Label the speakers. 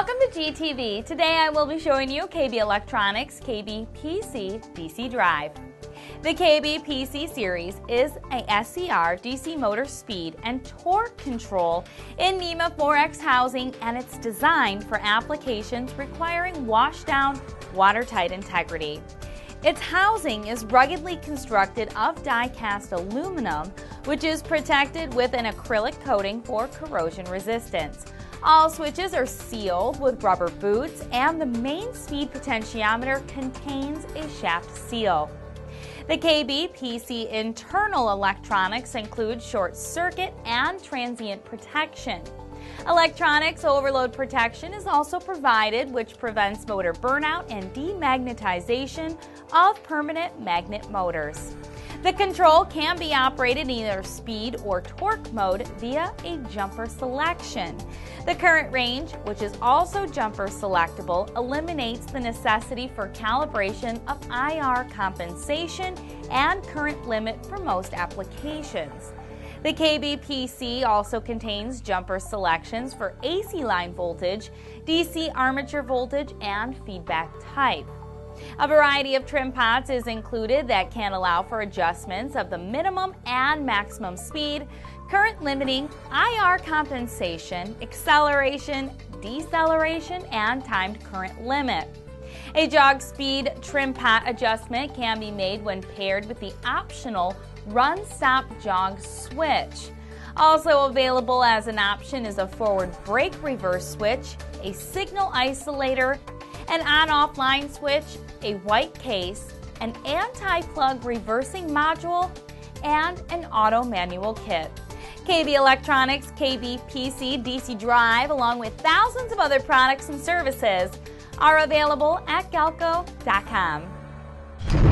Speaker 1: Welcome to GTV. Today I will be showing you KB Electronics KB PC DC Drive. The KB PC series is a SCR DC motor speed and torque control in NEMA 4X housing and it's designed for applications requiring washdown, watertight integrity. Its housing is ruggedly constructed of die-cast aluminum, which is protected with an acrylic coating for corrosion resistance. All switches are sealed with rubber boots and the main speed potentiometer contains a shaft seal. The KBPC internal electronics include short circuit and transient protection. Electronics overload protection is also provided, which prevents motor burnout and demagnetization of permanent magnet motors. The control can be operated in either speed or torque mode via a jumper selection. The current range, which is also jumper selectable, eliminates the necessity for calibration of IR compensation and current limit for most applications. The KBPC also contains jumper selections for AC line voltage, DC armature voltage, and feedback type. A variety of trim pots is included that can allow for adjustments of the minimum and maximum speed, current limiting, IR compensation, acceleration, deceleration, and timed current limit. A jog speed trim pot adjustment can be made when paired with the optional run stop jog switch. Also available as an option is a forward brake reverse switch, a signal isolator, an on-off line switch, a white case, an anti-plug reversing module, and an auto manual kit. KB Electronics KB PC DC Drive, along with thousands of other products and services, are available at galco.com.